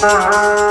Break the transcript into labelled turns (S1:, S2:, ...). S1: Música